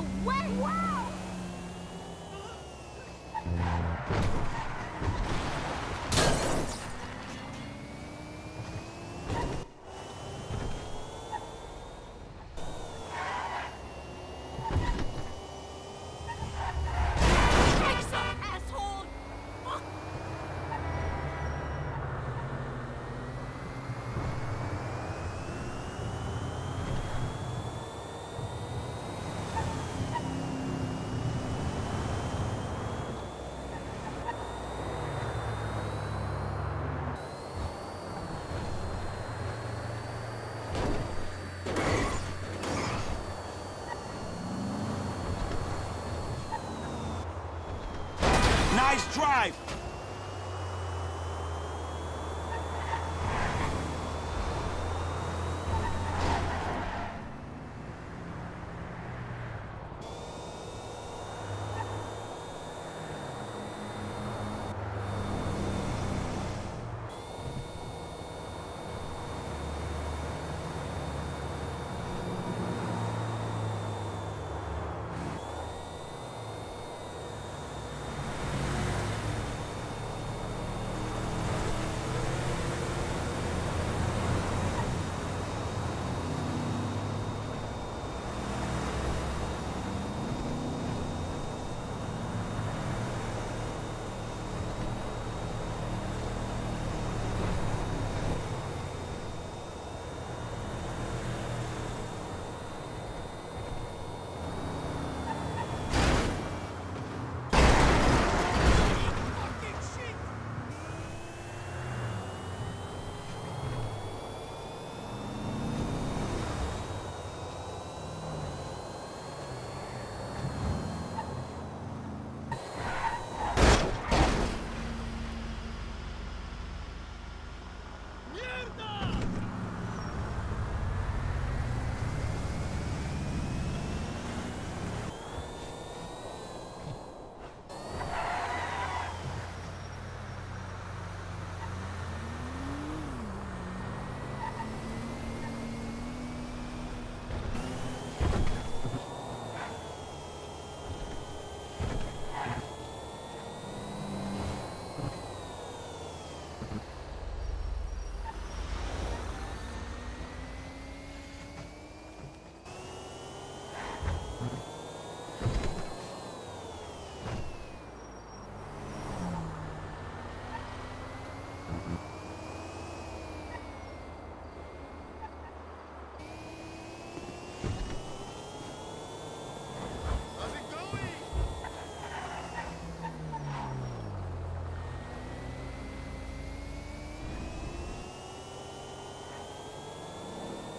No Nice drive!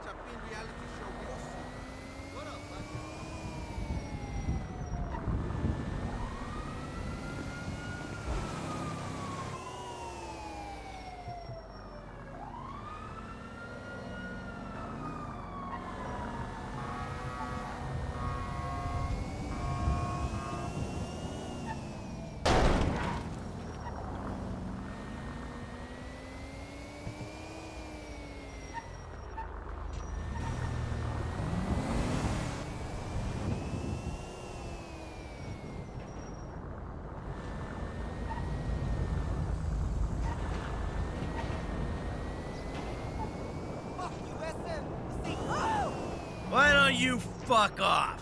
chapín you fuck off?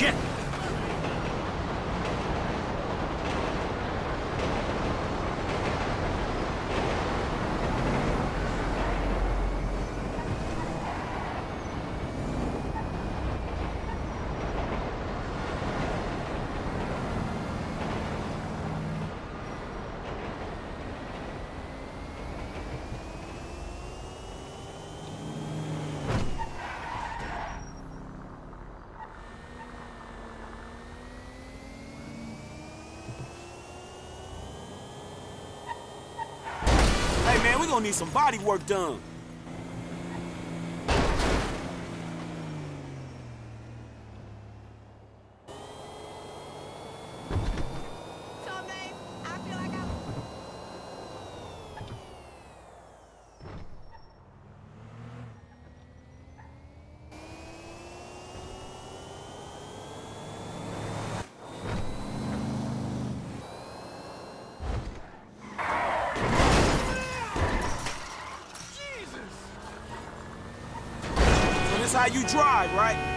线。we're gonna need some body work done. you drive, right?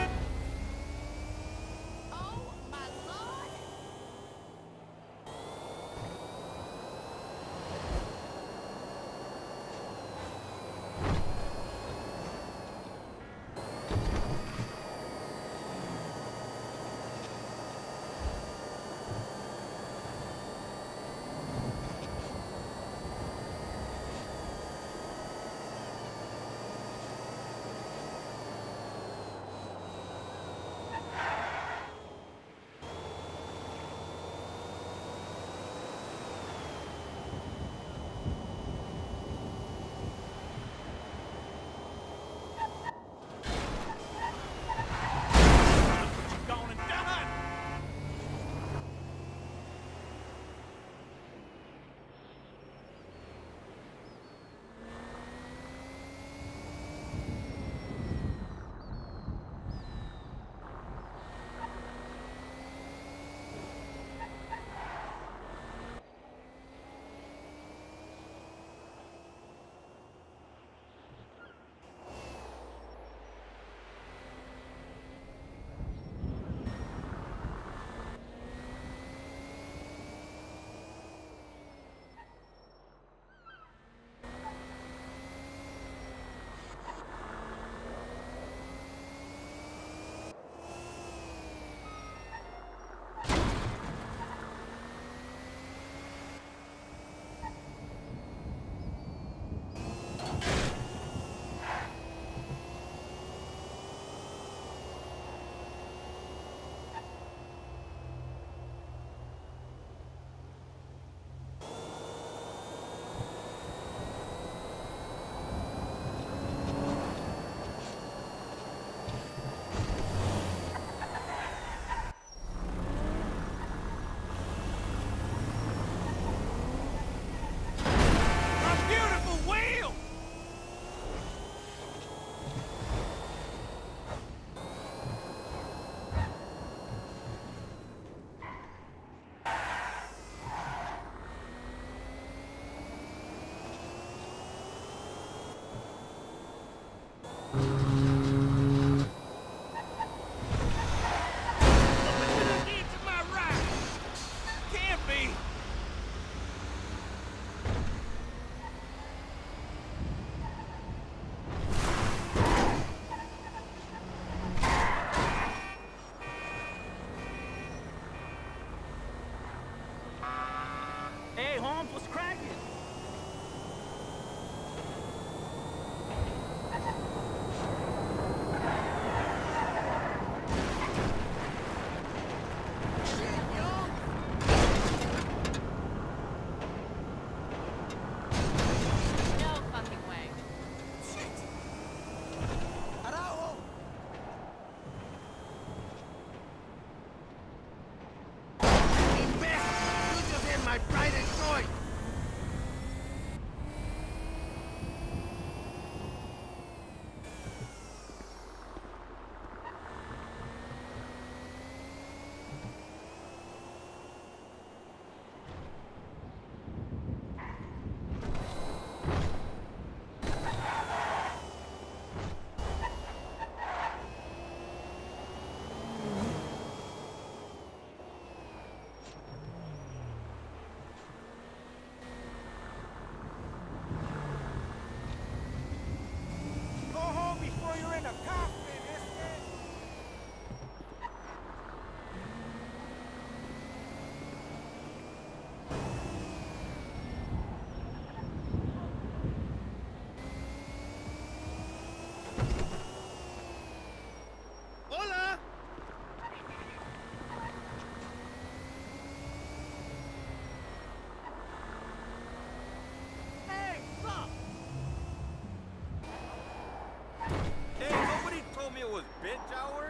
bitch hour.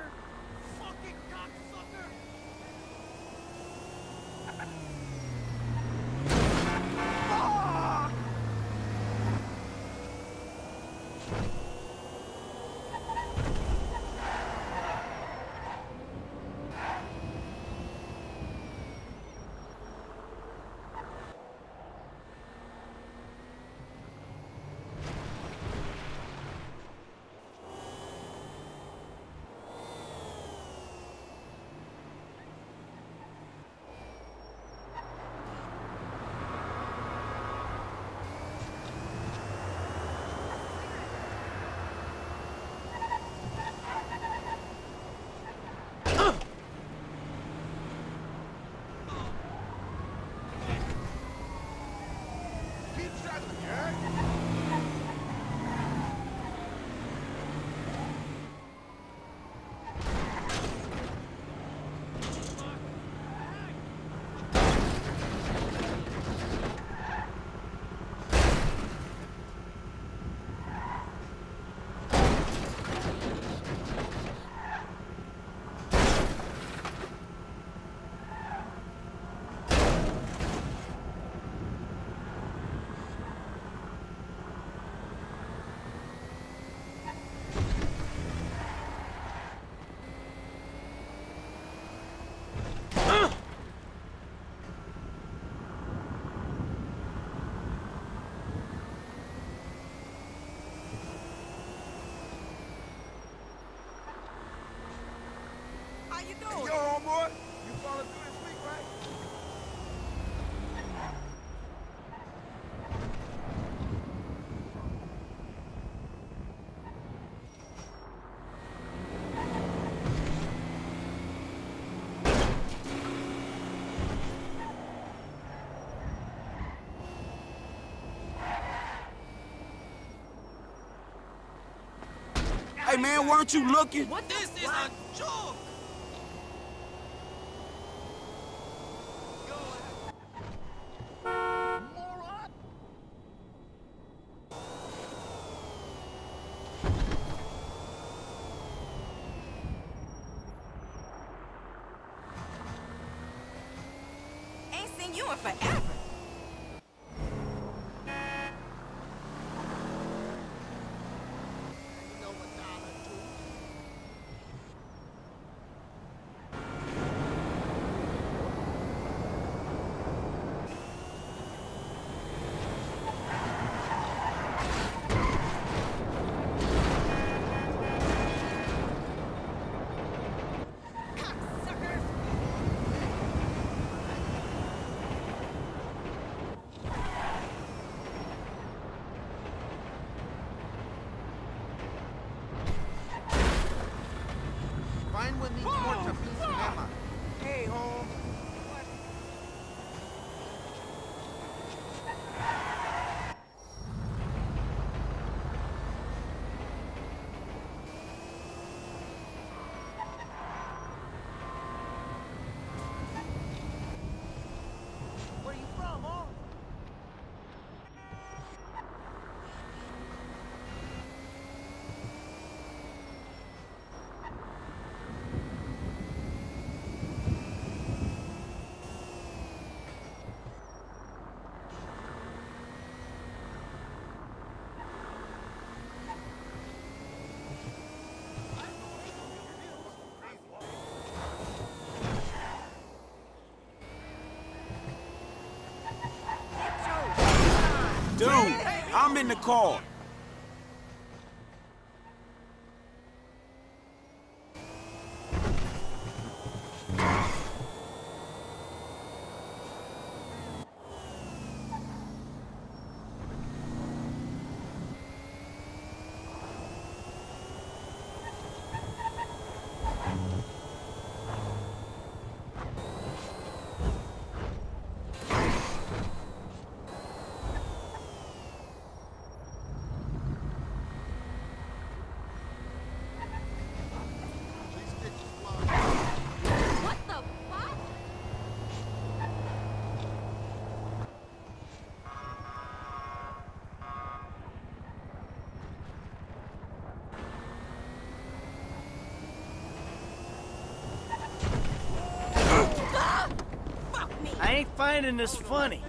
Man, weren't you looking? What this is a joke. Dude, I'm in the car. finding this funny.